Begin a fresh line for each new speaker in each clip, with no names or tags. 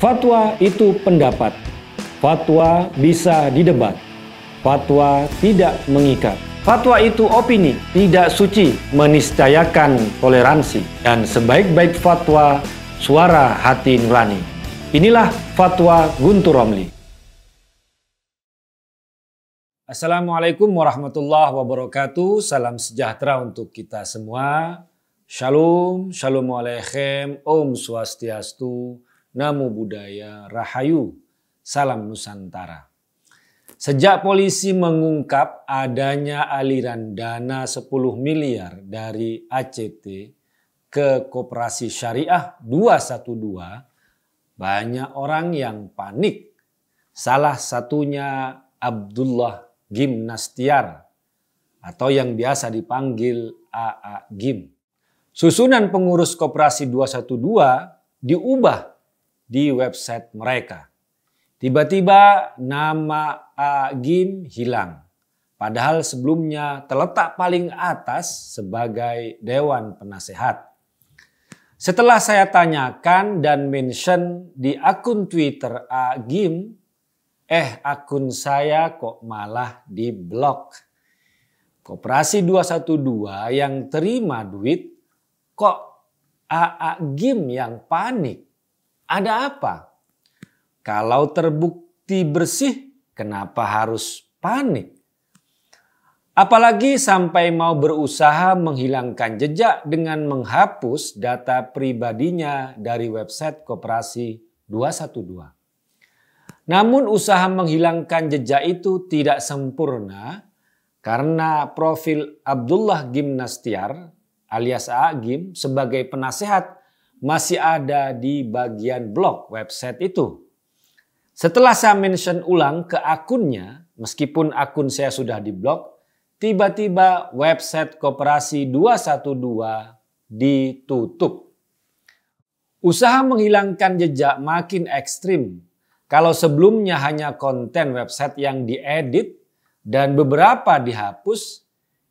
Fatwa itu pendapat. Fatwa bisa didebat. Fatwa tidak mengikat. Fatwa itu opini, tidak suci, meniscayakan toleransi. Dan sebaik-baik fatwa, suara hati nurani. Inilah fatwa Guntur Romli. Assalamualaikum warahmatullahi wabarakatuh. Salam sejahtera untuk kita semua. Shalom, shalom aleichem, om swastiastu, namo buddhaya, rahayu, salam nusantara. Sejak polisi mengungkap adanya aliran dana 10 miliar dari ACT ke Koperasi Syariah 212, banyak orang yang panik. Salah satunya Abdullah Gimnastiar atau yang biasa dipanggil AA Gim. Susunan pengurus Koperasi 212 diubah di website mereka. Tiba-tiba nama Agim hilang. Padahal sebelumnya terletak paling atas sebagai Dewan Penasehat. Setelah saya tanyakan dan mention di akun Twitter Agim, eh akun saya kok malah diblok. Koperasi 212 yang terima duit Kok AA Gim yang panik? Ada apa? Kalau terbukti bersih, kenapa harus panik? Apalagi sampai mau berusaha menghilangkan jejak dengan menghapus data pribadinya dari website Koperasi 212. Namun usaha menghilangkan jejak itu tidak sempurna karena profil Abdullah Gimnastiar alias Agim sebagai penasehat masih ada di bagian blog website itu. Setelah saya mention ulang ke akunnya, meskipun akun saya sudah di blog, tiba-tiba website Koperasi 212 ditutup. Usaha menghilangkan jejak makin ekstrim. Kalau sebelumnya hanya konten website yang diedit dan beberapa dihapus,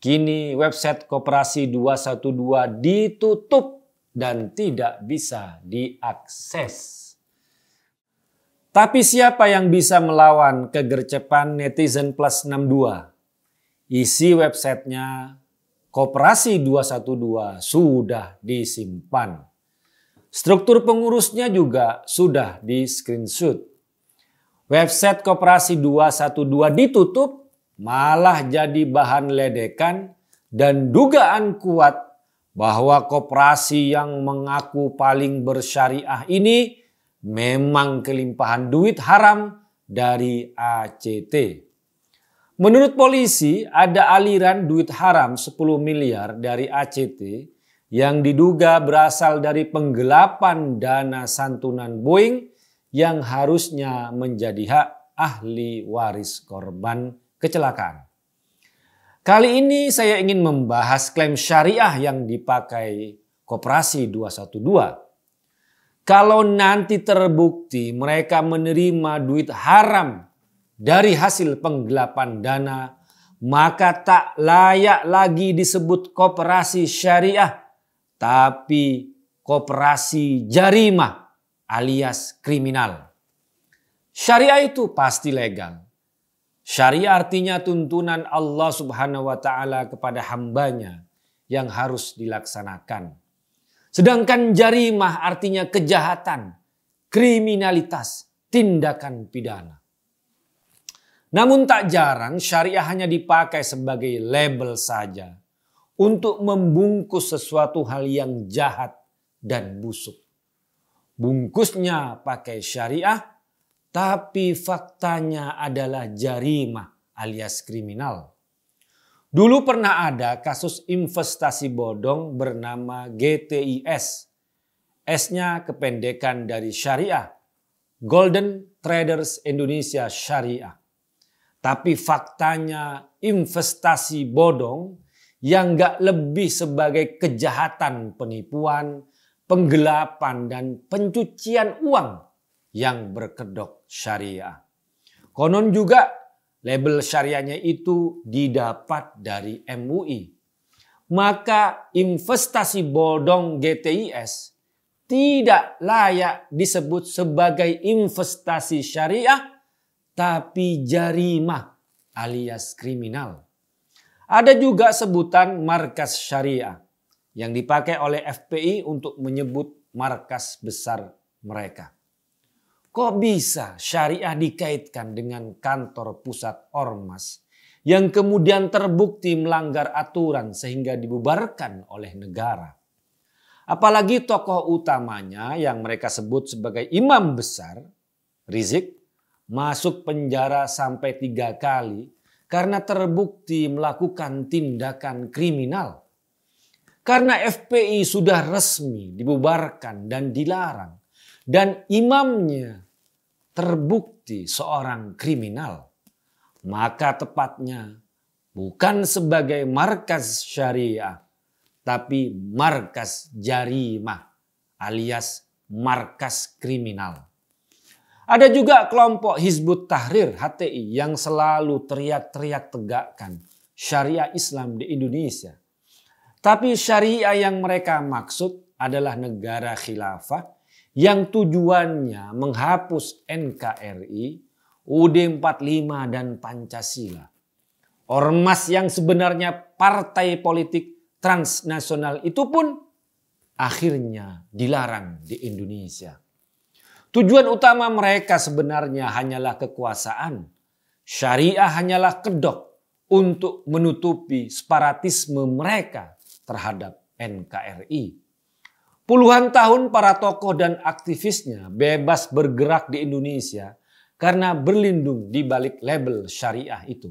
Kini website Koperasi 212 ditutup dan tidak bisa diakses. Tapi siapa yang bisa melawan kegercepan netizen plus 62? Isi websitenya Koperasi 212 sudah disimpan. Struktur pengurusnya juga sudah di screenshot. Website Koperasi 212 ditutup malah jadi bahan ledekan dan dugaan kuat bahwa koperasi yang mengaku paling bersyariah ini memang kelimpahan duit haram dari ACT. Menurut polisi, ada aliran duit haram 10 miliar dari ACT yang diduga berasal dari penggelapan dana santunan Boeing yang harusnya menjadi hak ahli waris korban kecelakaan. Kali ini saya ingin membahas klaim syariah yang dipakai Koperasi 212. Kalau nanti terbukti mereka menerima duit haram dari hasil penggelapan dana, maka tak layak lagi disebut koperasi syariah, tapi koperasi jarimah alias kriminal. Syariah itu pasti legal. Syariah artinya tuntunan Allah subhanahu wa ta'ala kepada hambanya yang harus dilaksanakan. Sedangkan jarimah artinya kejahatan, kriminalitas, tindakan pidana. Namun tak jarang syariah hanya dipakai sebagai label saja untuk membungkus sesuatu hal yang jahat dan busuk. Bungkusnya pakai syariah, tapi faktanya adalah jarimah alias kriminal. Dulu pernah ada kasus investasi bodong bernama GTIS. S-nya kependekan dari syariah. Golden Traders Indonesia Syariah. Tapi faktanya investasi bodong yang gak lebih sebagai kejahatan penipuan, penggelapan, dan pencucian uang yang berkedok syariah. Konon juga label syariahnya itu didapat dari MUI. Maka investasi bodong GTIS tidak layak disebut sebagai investasi syariah, tapi jarimah alias kriminal. Ada juga sebutan markas syariah yang dipakai oleh FPI untuk menyebut markas besar mereka. Kok bisa syariah dikaitkan dengan kantor pusat ormas yang kemudian terbukti melanggar aturan sehingga dibubarkan oleh negara? Apalagi tokoh utamanya yang mereka sebut sebagai imam besar, Rizik, masuk penjara sampai tiga kali karena terbukti melakukan tindakan kriminal. Karena FPI sudah resmi dibubarkan dan dilarang dan imamnya terbukti seorang kriminal, maka tepatnya bukan sebagai markas syariah, tapi markas jarimah alias markas kriminal. Ada juga kelompok Hizbut Tahrir HTI yang selalu teriak-teriak tegakkan syariah Islam di Indonesia. Tapi syariah yang mereka maksud adalah negara khilafah yang tujuannya menghapus NKRI, UD 45 dan Pancasila. Ormas yang sebenarnya partai politik transnasional itu pun akhirnya dilarang di Indonesia. Tujuan utama mereka sebenarnya hanyalah kekuasaan. Syariah hanyalah kedok untuk menutupi separatisme mereka terhadap NKRI. Puluhan tahun para tokoh dan aktivisnya bebas bergerak di Indonesia karena berlindung di balik label syariah itu.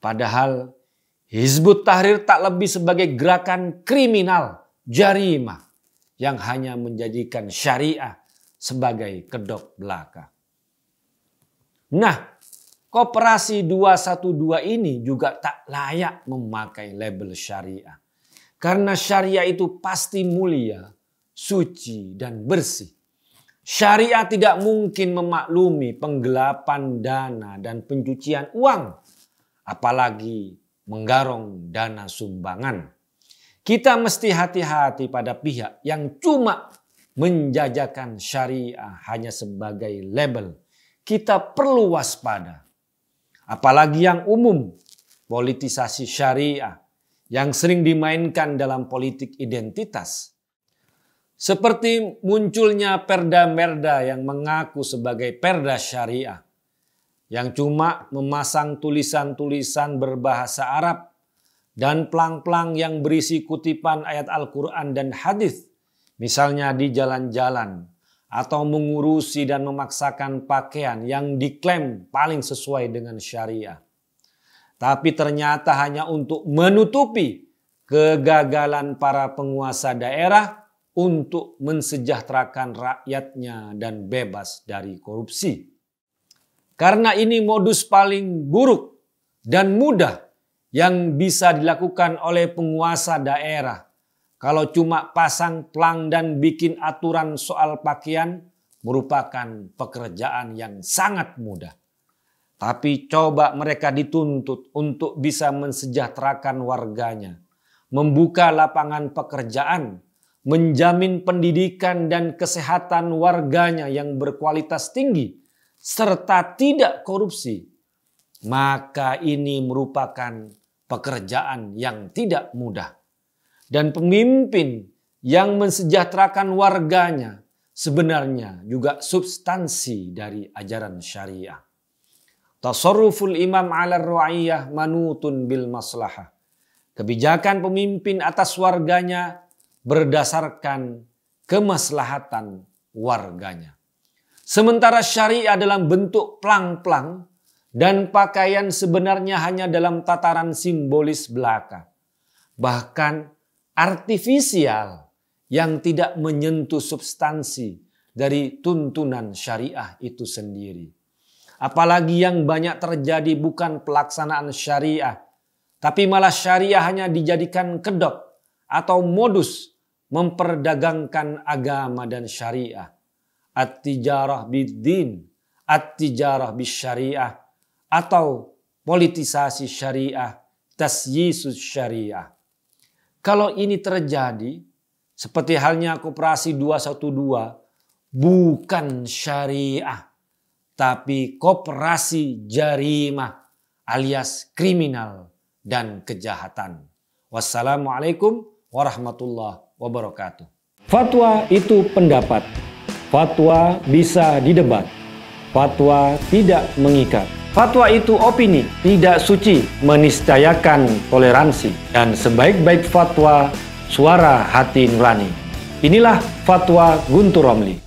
Padahal Hizbut Tahrir tak lebih sebagai gerakan kriminal jarimah yang hanya menjadikan syariah sebagai kedok belaka. Nah, Koperasi 212 ini juga tak layak memakai label syariah. Karena syariah itu pasti mulia, suci, dan bersih. Syariah tidak mungkin memaklumi penggelapan dana dan pencucian uang, apalagi menggarong dana sumbangan. Kita mesti hati-hati pada pihak yang cuma menjajakan syariah hanya sebagai label. Kita perlu waspada. Apalagi yang umum, politisasi syariah yang sering dimainkan dalam politik identitas. Seperti munculnya perda-merda yang mengaku sebagai perda syariah. Yang cuma memasang tulisan-tulisan berbahasa Arab dan plang-plang yang berisi kutipan ayat Al-Quran dan hadis misalnya di jalan-jalan, atau mengurusi dan memaksakan pakaian yang diklaim paling sesuai dengan syariah. Tapi ternyata hanya untuk menutupi kegagalan para penguasa daerah untuk mensejahterakan rakyatnya dan bebas dari korupsi. Karena ini modus paling buruk dan mudah yang bisa dilakukan oleh penguasa daerah kalau cuma pasang plang dan bikin aturan soal pakaian merupakan pekerjaan yang sangat mudah. Tapi coba mereka dituntut untuk bisa mensejahterakan warganya, membuka lapangan pekerjaan, menjamin pendidikan dan kesehatan warganya yang berkualitas tinggi, serta tidak korupsi. Maka ini merupakan pekerjaan yang tidak mudah dan pemimpin yang mensejahterakan warganya sebenarnya juga substansi dari ajaran syariah. Tasarruful imam ala ru'ayyah manutun bil maslahah. Kebijakan pemimpin atas warganya berdasarkan kemaslahatan warganya. Sementara syariah dalam bentuk plang-plang dan pakaian sebenarnya hanya dalam tataran simbolis belaka. Bahkan artifisial yang tidak menyentuh substansi dari tuntunan syariah itu sendiri. Apalagi yang banyak terjadi bukan pelaksanaan syariah, tapi malah syariah hanya dijadikan kedok atau modus memperdagangkan agama dan syariah. At-tijarah bid-din, at-tijarah syariah atau politisasi syariah, tasyisus syariah. Kalau ini terjadi, seperti halnya koperasi 212 bukan syariah tapi koperasi jarimah alias kriminal dan kejahatan. Wassalamualaikum warahmatullahi wabarakatuh. Fatwa itu pendapat. Fatwa bisa didebat. Fatwa tidak mengikat. Fatwa itu opini, tidak suci, meniscayakan toleransi. Dan sebaik-baik fatwa, suara hati nurani. Inilah fatwa Guntur Romli.